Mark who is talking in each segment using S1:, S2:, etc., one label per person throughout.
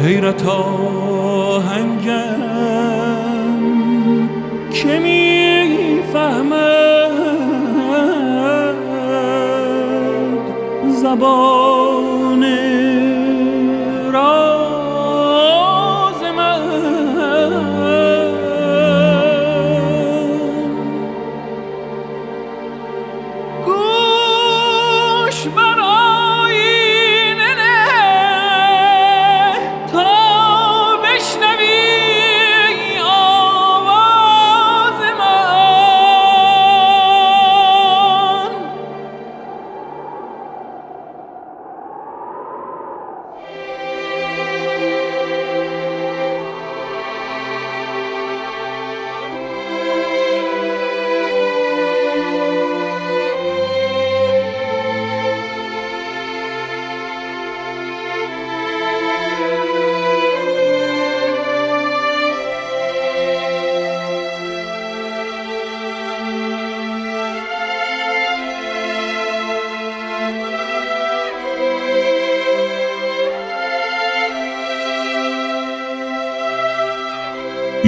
S1: حیرت آهنگم که می‌فهمد زبان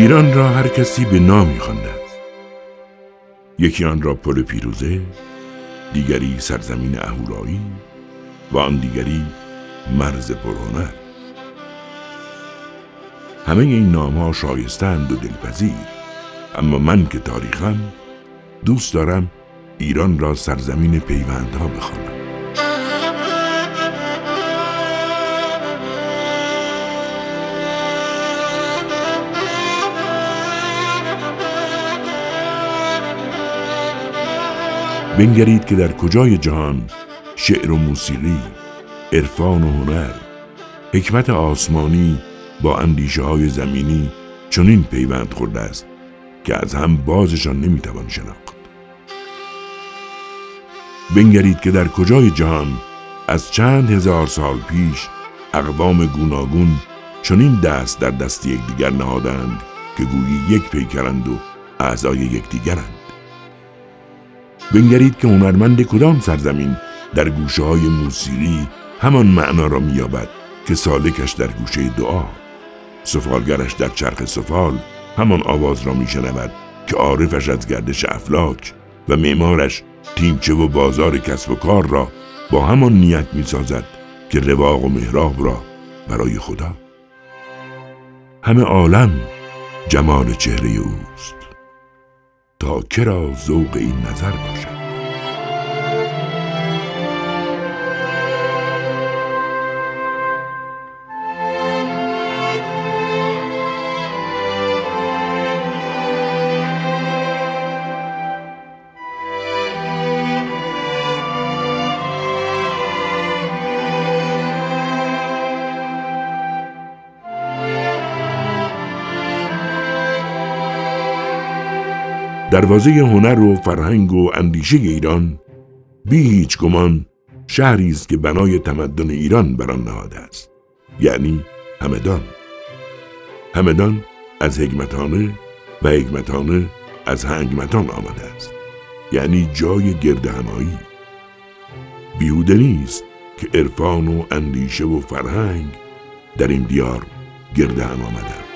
S2: ایران را هر کسی به نامی خواندد یکی آن را پل پیروزه دیگری سرزمین اهورایی و آن دیگری مرز پرهنر. همه این نام ها شایستند و دلپذیر اما من که تاریخم دوست دارم ایران را سرزمین پیوندها بخوانم. بنگرید که در کجای جهان شعر و موسیقی عرفان و هنر حکمت آسمانی با اندیشه های زمینی چنین پیوند خورده است که از هم بازشان نمی‌توان شناخت. بنگرید که در کجای جهان از چند هزار سال پیش اقوام گوناگون چنین دست در دست یکدیگر نهادند که گویی یک پیکرند و اعضای یکدیگرند. بنگرید که هنرمند کدام سرزمین در گوشه های موسیقی همان معنا را مییابد که سالکش در گوشه دعا. سفالگرش در چرخ سفال همان آواز را میشنود که عارفش از گردش افلاک و معمارش تیمچه و بازار کسب و کار را با همان نیت می‌سازد که رواق و محراب را برای خدا. همه عالم جمال چهره اوست. تا کرا ذوق این نظر باشد؟ دروازه هنر و فرهنگ و اندیشه ایران بی هیچ گمان شهری است که بنای تمدن ایران بر آن نهاده است. یعنی همدان. همدان از حکمتانه و حکمتانه از هنگمتان آمده است. یعنی جای گرد همایی بیهوده نیست که عرفان و اندیشه و فرهنگ در این دیار گرد هم آمده.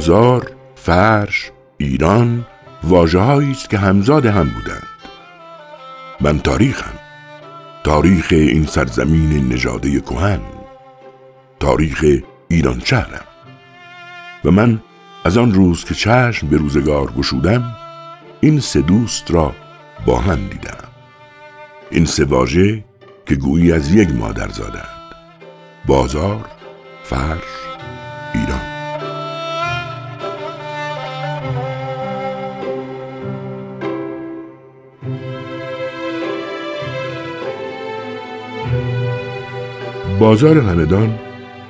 S2: بازار، فرش، ایران واجه است که همزاد هم بودند. من تاریخم. تاریخ این سرزمین نژاده کهن. تاریخ ایران شهرم. و من از آن روز که چشم به روزگار گشودم این سه دوست را با هم دیدم. این سه واژه که گویی از یک مادر زادند. بازار فرش بازار همدان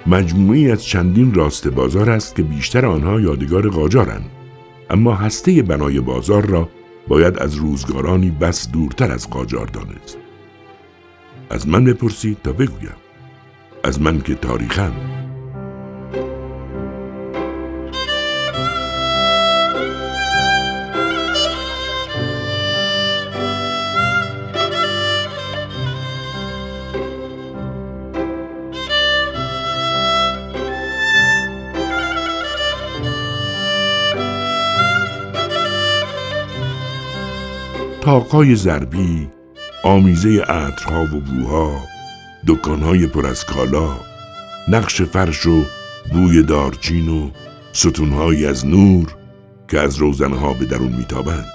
S2: مجموعی از چندین راست بازار است که بیشتر آنها یادگار قاجارند. اما هسته بنای بازار را باید از روزگارانی بس دورتر از قاجار دانست. از من بپرسید تا بگویم. از من که تاریخم تاقای زربی آمیزه عطرها و بوها دکانهای پر از کالا نقش فرش و بوی دارچین و ستونهایی از نور که از روزنها به درون میتابند.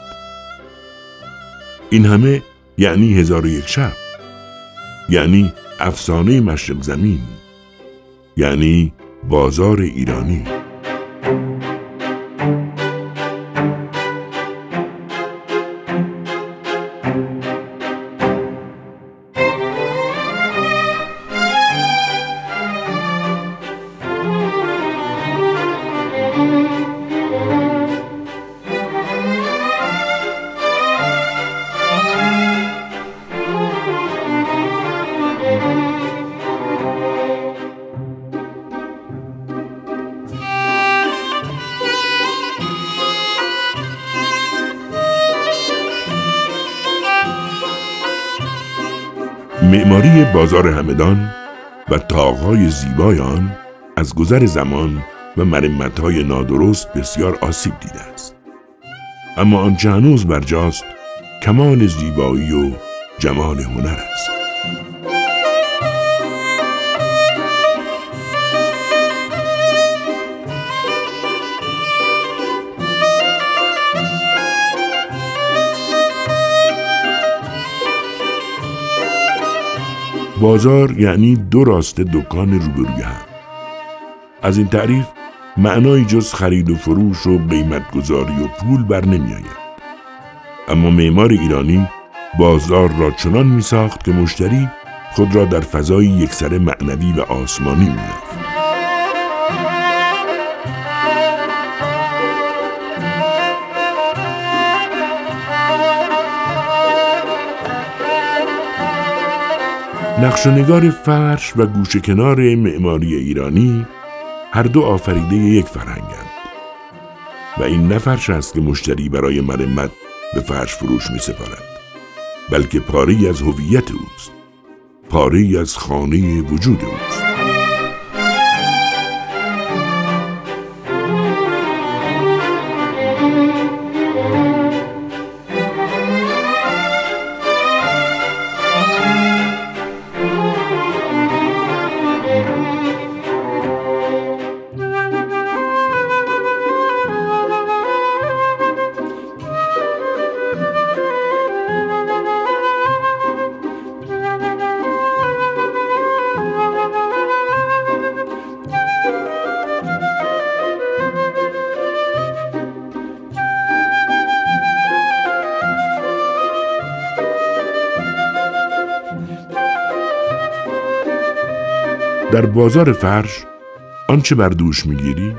S2: این همه یعنی هزار و یک شب یعنی افسانه مشرق زمین یعنی بازار ایرانی. معماری بازار همدان و تاقهای زیبای آن از گذر زمان و مرمتهای نادرست بسیار آسیب دیده است. اما آنچه هنوز برجاست کمال زیبایی و جمال هنر است. بازار یعنی دو راسته دکان روبروی هم از این تعریف معنای جز خرید و فروش و قیمت گذاری و پول بر نمی آید. اما معمار ایرانی بازار را چنان می ساخت که مشتری خود را در فضای یکسر معنوی و آسمانی می نقش نگار فرش و گوشه کنار معماری ایرانی هر دو آفریده یک فرهنگند. و این نه فرش است که مشتری برای مرمت به فرش فروش می سپارد بلکه پاری از هویت اوست پاری از خانه وجود اوست. در بازار فرش آنچه بر دوش می‌گیری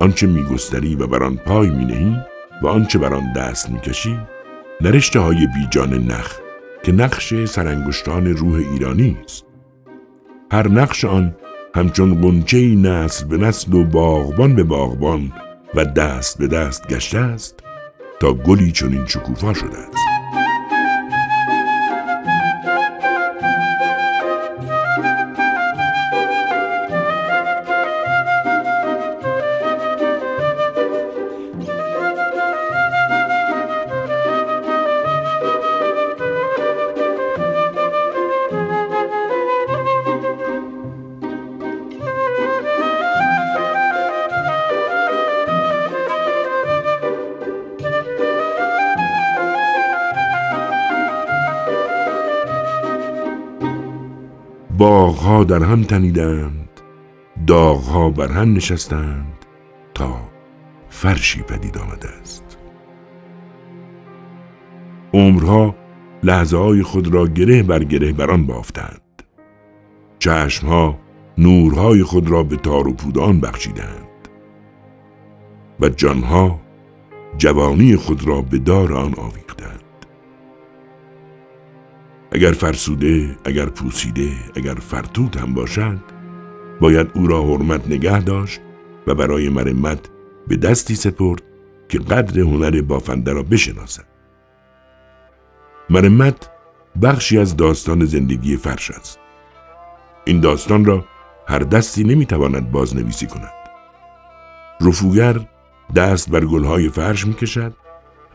S2: آنچه میگستری و بر آن پای مینهی و آنچه بر آن دست می‌کشی نرشته های بیجان نخ که نقش سرانگشتان روح ایرانی است. هر نقش آن همچون قنچه نسل به نسل و باغبان به باغبان و دست به دست گشته است تا گلی چنین شکوفا شده است. در هم تنیدند. داغها بر هم نشستند تا فرشی پدید آمده است. عمرها لحظه های خود را گره بر گره بر آن بافتند. چشمها نورهای خود را به تار و پودان بخشیدند. و جانها جوانی خود را به دار آن آویختند. اگر فرسوده اگر پوسیده اگر فرتوت هم باشد باید او را حرمت نگه داشت و برای مرمت به دستی سپرد که قدر هنر بافنده را بشناسد. مرمت بخشی از داستان زندگی فرش است. این داستان را هر دستی نمی‌تواند بازنویسی کند. رفوگر دست بر گلهای فرش می‌کشد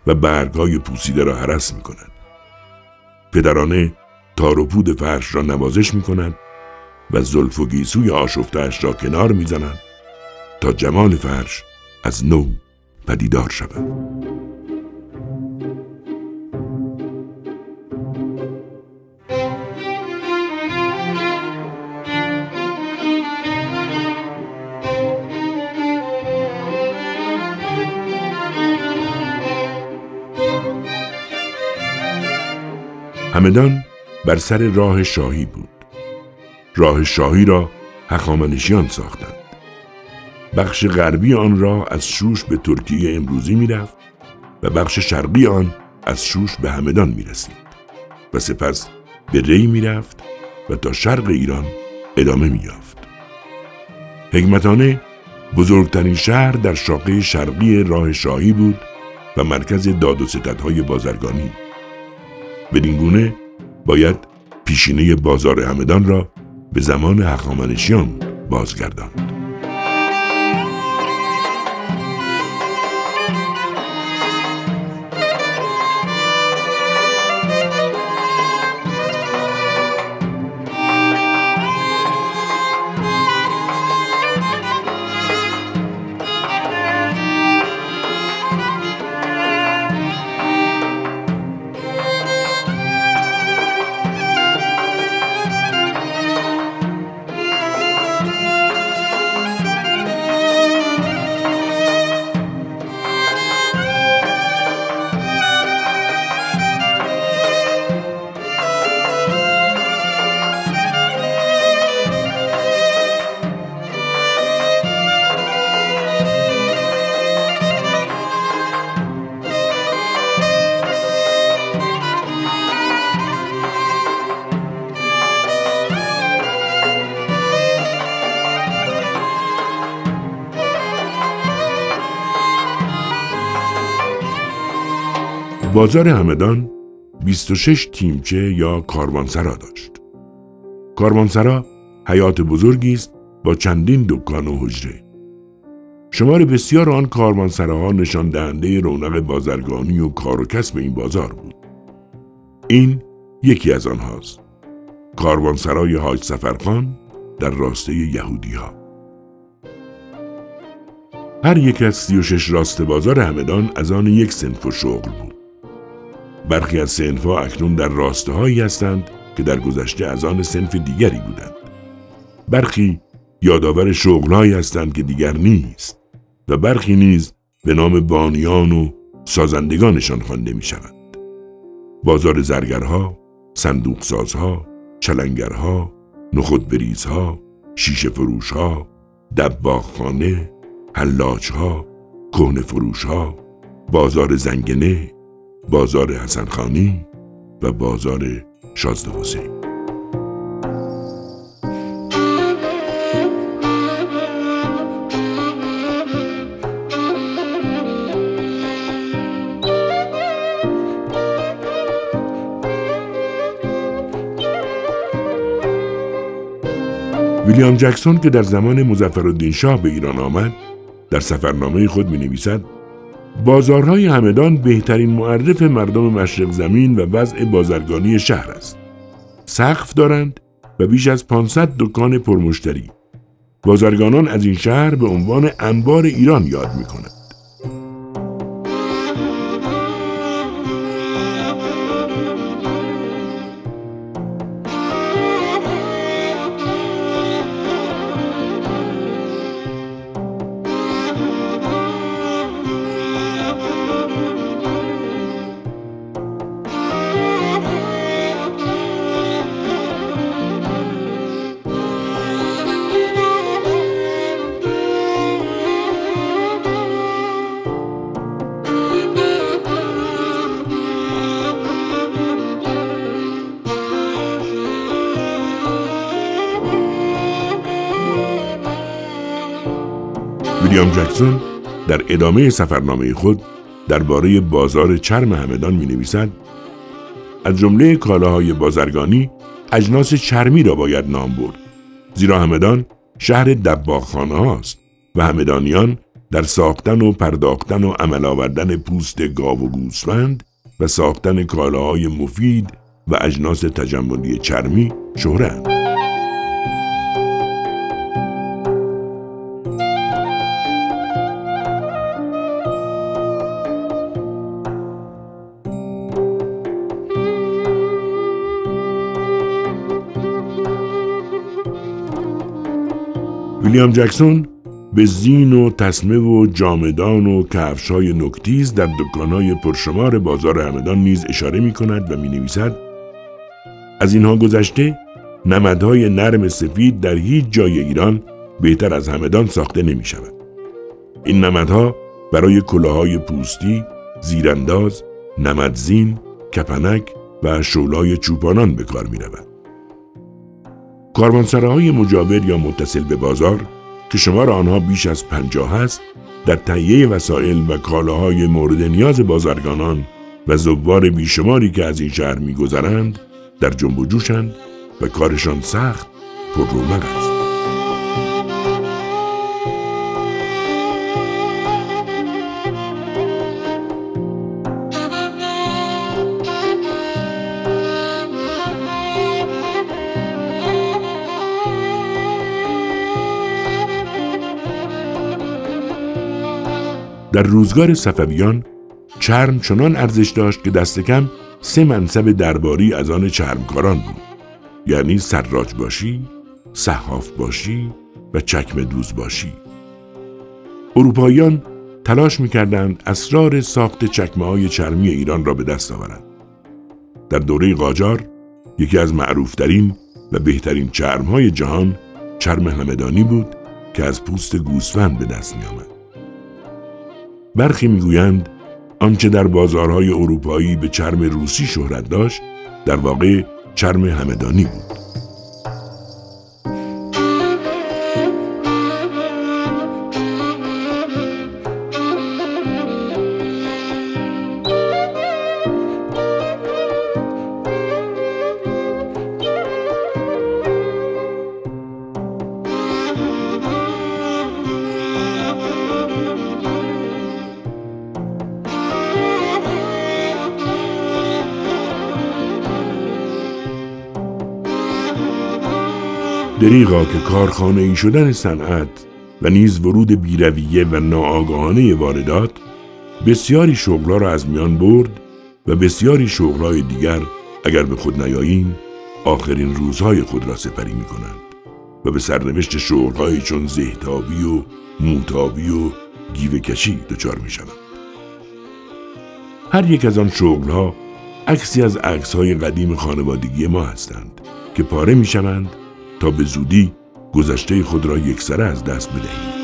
S2: و برگهای پوسیده را حرس می کند. پدرانه تار و پود فرش را نوازش می کند و زلف و گیسوی آشفتش را کنار می‌زنند تا جمال فرش از نو پدیدار شود. همدان بر سر راه شاهی بود. راه شاهی را هخامنشیان ساختند. بخش غربی آن را از شوش به ترکیه امروزی می‌رفت و بخش شرقی آن از شوش به همدان می‌رسید و سپس به ری می‌رفت و تا شرق ایران ادامه مییافت. حکمتانه بزرگترین شهر در شاقه شرقی راه شاهی بود و مرکز داد و ستدهای بازرگانی. بدین گونه باید پیشینه بازار همدان را به زمان هخامنشیان بازگرداند. بازار همدان 26 تیمچه یا کاروانسرا داشت. کاروانسرا حیات بزرگی است با چندین دکان و حجره. شمار بسیار آن کاروانسراها نشان دهنده رونق بازرگانی و کار و کسب این بازار بود. این یکی از آنهاست. کاروانسرای حاج سفرخان در راسته یهودی ها. هر یک از سی و شش راست بازار همدان از آن یک سنف و شغل بود. برخی از سنفها اکنون در راسته هایی هستند که در گذشته از آن سنف دیگری بودند. برخی یادآور شغلهایی هستند که دیگر نیست و برخی نیز به نام بانیان و سازندگانشان خوانده می شود. بازار زرگرها، صندوقسازها، چلنگرها، نخود بریزها، شیشه فروشها، دباغخانه، حلاجها، کهنه فروشها، بازار زنگنه، بازار حسنخانی و بازار شازده حسین. ویلیام جکسون که در زمان مزفر شاه به ایران آمد در سفرنامه خود می نویسد بازارهای همدان بهترین معرف مردم مشرق زمین و وضع بازرگانی شهر است. سقف دارند و بیش از 500 دکان پرمشتری. بازرگانان از این شهر به عنوان انبار ایران یاد می کنند. ویلیام جکسون در ادامه سفرنامه خود درباره بازار چرم همدان می نویسد از جمله کالاهای بازرگانی اجناس چرمی را باید نام برد زیرا همدان شهر دباغخانه است و همدانیان در ساختن و پرداختن و عمل آوردن پوست گاو و گوسفند و ساختن کالاهای مفید و اجناس تجملی چرمی شهرند. ویلیام جکسون به زین و تسمه و جامدان و کفش های نکتیز در دکانهای پرشمار بازار همدان نیز اشاره می کند و می نویسد از اینها گذشته نمدهای نرم سفید در هیچ جای ایران بهتر از همدان ساخته نمی شود. این نمدها برای کلاهای پوستی، زیرانداز، نمدزین، کپنک و شولای چوپانان به کار می رود. کاروانسراهای مجاور یا متصل به بازار که شمار آنها بیش از پنجاه است در تهیه وسایل و کالاهای مورد نیاز بازرگانان و زوار بیشماری که از این شهر میگذرند در جنب و جوشند و کارشان سخت پر است. در روزگار صفویان چرم چنان ارزش داشت که دست کم سه منصب درباری از آن چرمکاران بود. یعنی سراج باشی، صحاف باشی و چکم دوز باشی. اروپاییان تلاش می‌کردند اسرار ساخت چکمه های چرمی ایران را به دست آورند. در دوره قاجار یکی از معروفترین و بهترین چرم های جهان چرم همدانی بود که از پوست گوسفند به دست می آمد. برخی می‌گویند آنچه در بازارهای اروپایی به چرم روسی شهرت داشت در واقع چرم همدانی بود. دریغا که کارخانه ای شدن صنعت و نیز ورود بیرویه و ناآگاهانه واردات بسیاری شغلها را از میان برد و بسیاری شغلهای دیگر اگر به خود نیاییم آخرین روزهای خود را سپری می کنند و به سرنوشت شغلهایی چون زهتابی و موتابی و گیوه کشی دچار می شوند. هر یک از آن شغلها عکسی از عکسهای قدیم خانوادگی ما هستند که پاره می شوند تا به زودی گذشته خود را یکسره از دست بدهیم.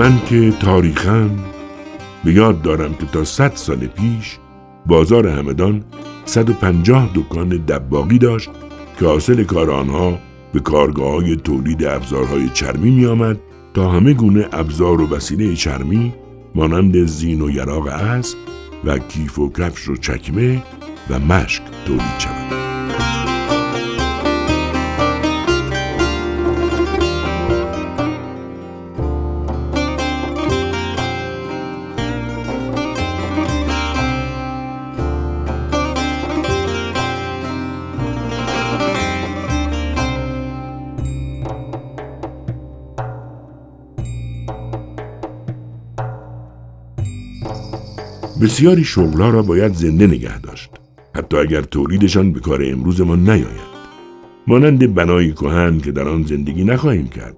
S2: من که تاریخم به یاد دارم که تا صد سال پیش بازار همدان 150 دکان دباغی داشت که حاصل کار آنها به کارگاه های تولید ابزارهای چرمی می آمد تا همه گونه ابزار و وسیله چرمی مانند زین و یراق اسب و کیف و کفش و چکمه و مشک تولید شود. بسیاری شغلها را باید زنده نگه داشت. حتی اگر تولیدشان به کار امروزمان نیاید. مانند بنایی کهن که در آن زندگی نخواهیم کرد.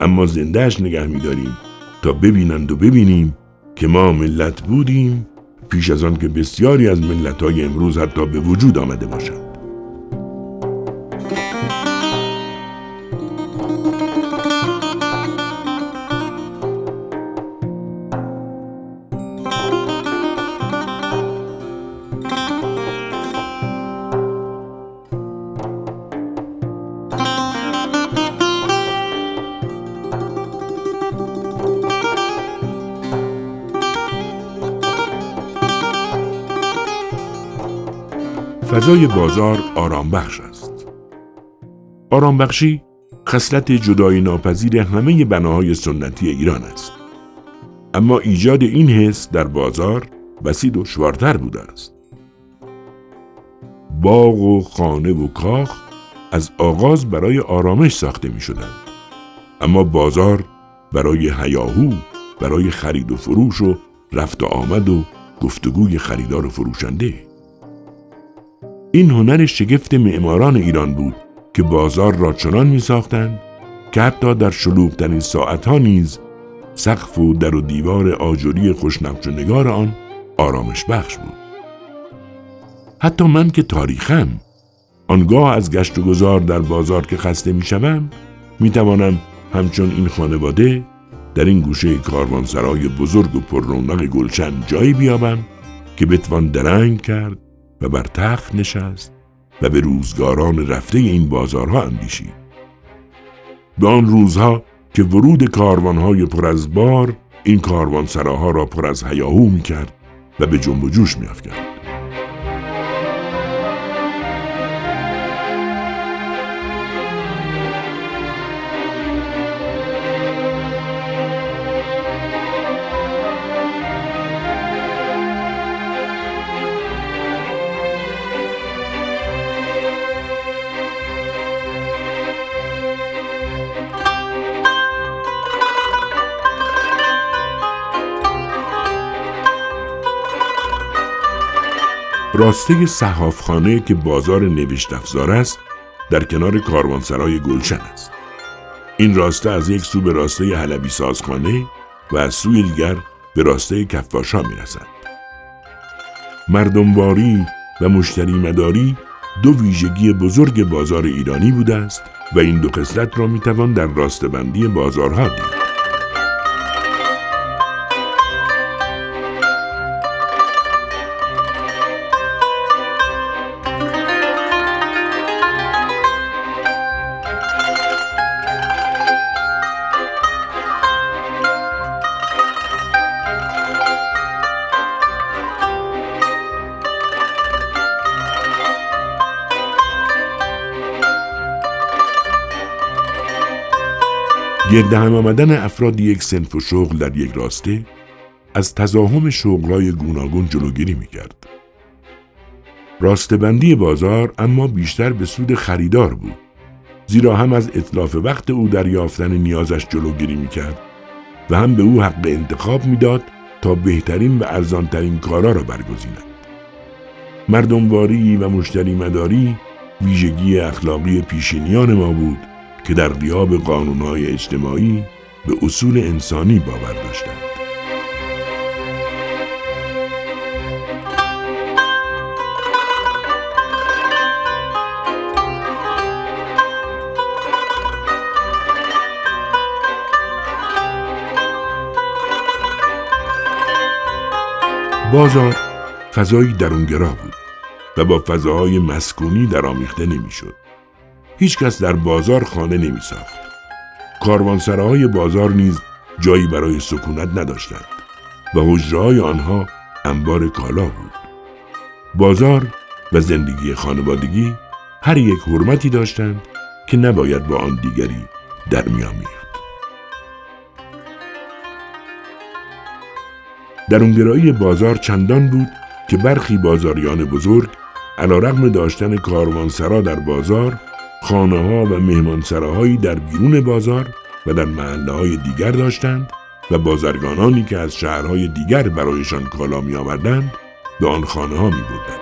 S2: اما زندهش نگه میداریم تا ببینند و ببینیم که ما ملت بودیم پیش از آن که بسیاری از ملت های امروز حتی به وجود آمده باشند. فضای بازار آرام بخش است. آرام بخشی خصلت جدای ناپذیر همه بناهای سنتی ایران است. اما ایجاد این حس در بازار بسی دشوارتر بوده است. باغ و خانه و کاخ از آغاز برای آرامش ساخته می شدند. اما بازار برای هیاهو، برای خرید و فروش و رفت و آمد و گفتگوی خریدار و فروشنده این هنر شگفت معماران ایران بود که بازار را چنان می ساختند که حتی در شلوغترین ساعتها نیز سقف و در و دیوار آجوری خوشنقش و نگار آن آرامش بخش بود. حتی من که تاریخم آنگاه از گشت و گذار در بازار که خسته می شوم می توانم همچون این خانواده در این گوشه کاروانسرای بزرگ و پر رونق گلچن جایی بیابم که بتوان درنگ کرد و بر تخت نشست و به روزگاران رفته این بازارها اندیشید به آن روزها که ورود کاروانهای پر از بار این کاروانسراها را پر از هیاهو می کرد و به جنب و جوش می افکرد. راسته صحافخانه که بازار نوشت افزار است در کنار کاروانسرای گلشن است. این راسته از یک سو به راسته حلبی سازخانه و از سوی دیگر به راسته کفاشا می رسد. مردمباری و مشتری مداری دو ویژگی بزرگ بازار ایرانی بوده است و این دو خصلت را می توان در راستبندی بازارها دید. گرد هم آمدن افراد یک سنف و شغل در یک راسته از تزاهم شغلای گوناگون جلوگیری می‌کرد. راستبندی بازار اما بیشتر به سود خریدار بود زیرا هم از اطلاف وقت او در یافتن نیازش جلوگیری می‌کرد و هم به او حق انتخاب می‌داد تا بهترین و ارزانترین کارا را برگزیند. مردمواری و مشتری مداری ویژگی اخلاقی پیشینیان ما بود که در قیاب قانونهای اجتماعی به اصول انسانی باور داشتند. بازار فضایی درونگرا بود و با فضاهای مسکونی درآمیخته نمی‌شد. هیچکس در بازار خانه نمی ساخت. کاروانسراهای بازار نیز جایی برای سکونت نداشتند و حجره آنها انبار کالا بود. بازار و زندگی خانوادگی هر یک حرمتی داشتند که نباید با آن دیگری در میآمیخت. درونگرایی بازار چندان بود که برخی بازاریان بزرگ علا رغم داشتن کاروانسرا در بازار خانه ها و مهمانسراهایی در بیرون بازار و در محله های دیگر داشتند و بازرگانانی که از شهرهای دیگر برایشان کالا می آوردند به آن خانه ها می بودند.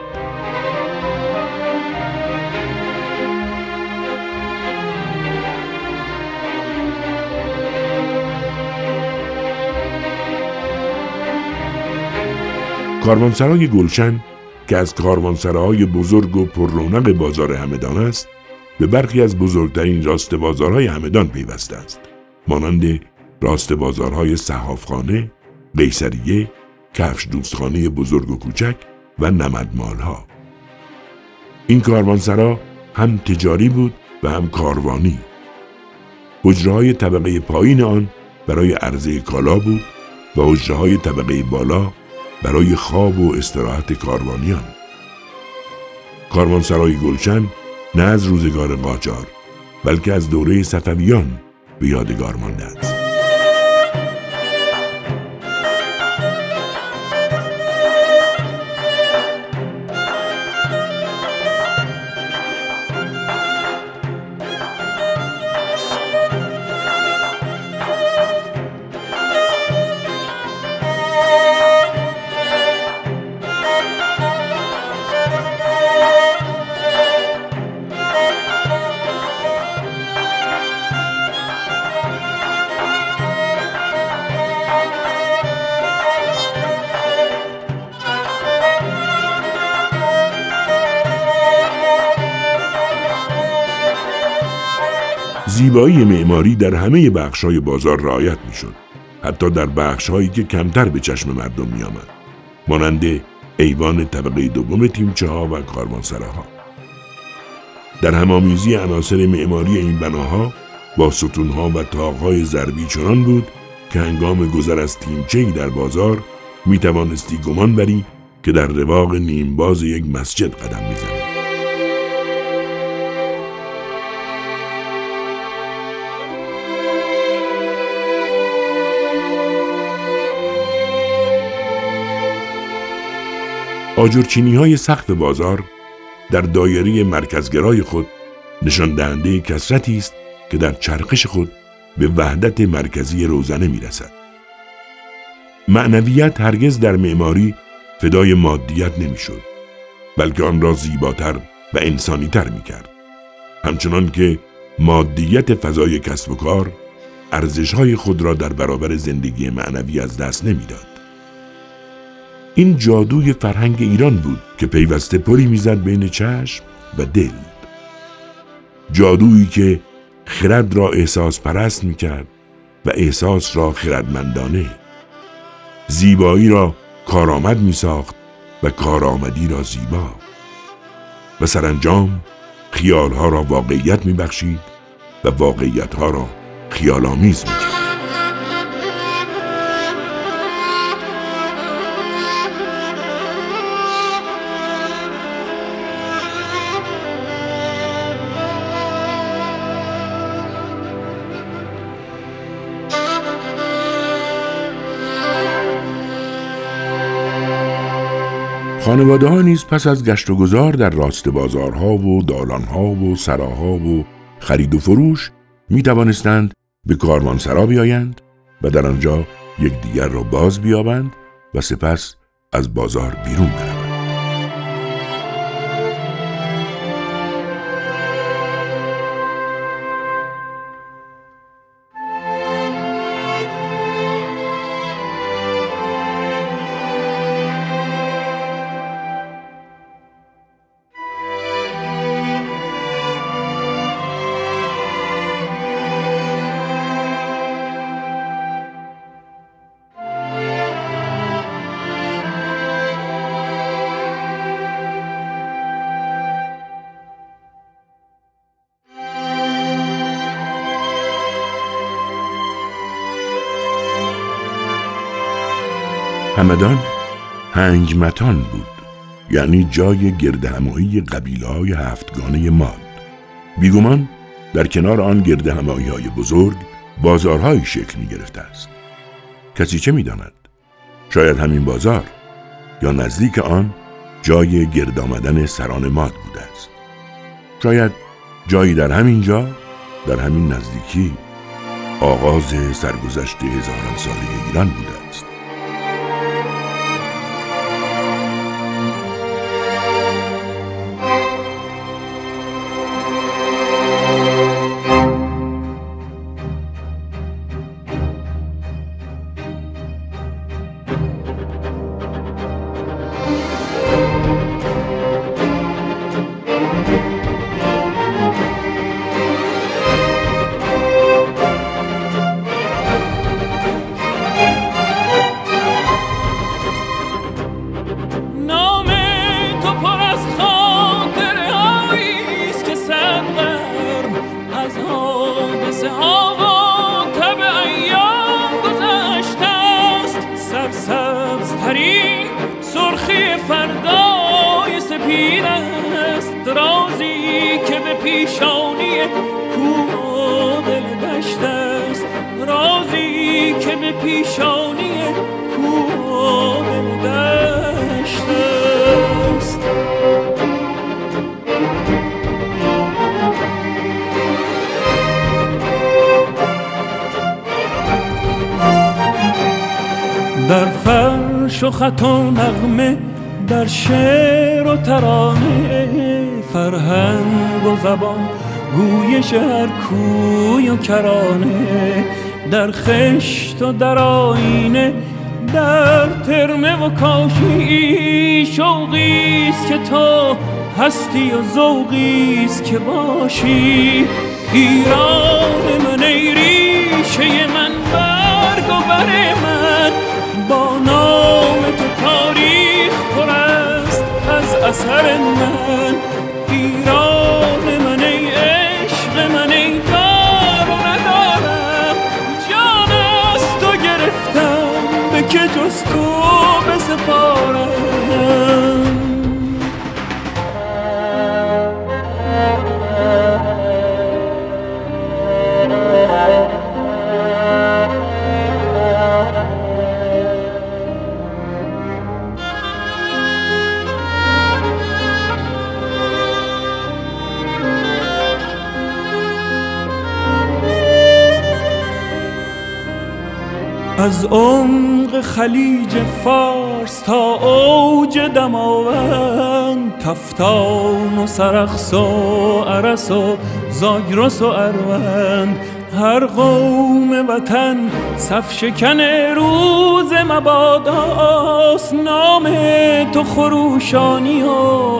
S2: کاروانسرای گلشن که از کاروانسراهای بزرگ و پر رونق بازار همدان است به برخی از بزرگترین راست بازارهای همدان پیوسته است. مانند راست بازارهای صحافخانه، قیصریه، کفش دوستخانه بزرگ و کوچک و نمدمالها. این کاروانسرا هم تجاری بود و هم کاروانی. حجره طبقه پایین آن برای عرضه کالا بود و حجره های طبقه بالا برای خواب و استراحت کاروانیان. کاروانسرای گلشن نه از روزگار قاجار بلکه از دوره صفویان به یادگار مانده است. زیبایی معماری در همه بخشهای بازار رعایت می‌شد. حتی در بخشهایی که کمتر به چشم مردم می آمد. مانند ایوان طبقه دوم تیمچه ها و کاروانسراها. در همامیزی عناصر معماری این بناها با ستونها و تاقهای ضربی چنان بود که هنگام گذر از تیمچه در بازار می توانستی گمان بری که در رواق نیمباز یک مسجد قدم می‌زنی. آجرچینی های سقف بازار در دایره مرکزگرای خود نشان دهنده کسرتی است که در چرخش خود به وحدت مرکزی روزنه می رسد. معنویت هرگز در معماری فدای مادیت نمی‌شد بلکه آن را زیباتر و انسانیتر می کرد. همچنان که مادیت فضای کسب و کار ارزشهای خود را در برابر زندگی معنوی از دست نمی‌داد. این جادوی فرهنگ ایران بود که پیوسته پری می‌زد بین چشم و دل. جادویی که خرد را احساس پرست می‌کرد و احساس را خردمندانه. زیبایی را کارآمد میساخت و کارآمدی را زیبا. و سرانجام خیالها را واقعیت میبخشید و واقعیتها را خیالآمیز می‌کرد. خانواده ها نیز پس از گشت و گذار در راست بازارها و دالانها و سراها و خرید و فروش می توانستند به کاروانسرا بیایند و در آنجا یکدیگر را باز بیابند و سپس از بازار بیرون بروند. همدان هنگمتان بود یعنی جای گرد همایی قبیله های هفتگانه ماد بیگمان در کنار آن گرد های بزرگ بازارهایی شکل می گرفته است. کسی چه می داند؟ شاید همین بازار یا نزدیک آن جای گرد آمدن سران ماد بوده است. شاید جایی در همین جا در همین نزدیکی آغاز سرگذشت هزاران ساله ایران بوده
S1: نغمه در شعر و ترانه فرهنگ و زبان گویش هر کوی و کرانه در خشت و در آینه در ترمه و کاشی شوقیست که تو هستی و ذوقیست که باشی. ایران من ای ریشه من برگ و بر من. نام تو تاریخ پر است از اثر من. ایران من ای عشق من ای دار و ندارم. جان از تو گرفتم به که جز تو بسپارم از عمق خلیج فارس تا اوج دماوند تفتان و سرخس و عرس و زاگرس و اروند. هر قوم وطن صف شکن روز مباداست نام تو خروشانی و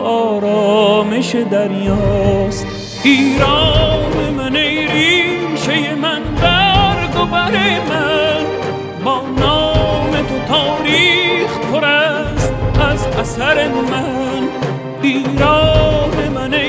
S1: آرامش دریاست. ایران من ای ریشه من برگ و بر من. پر است از اثر من بیراه منه.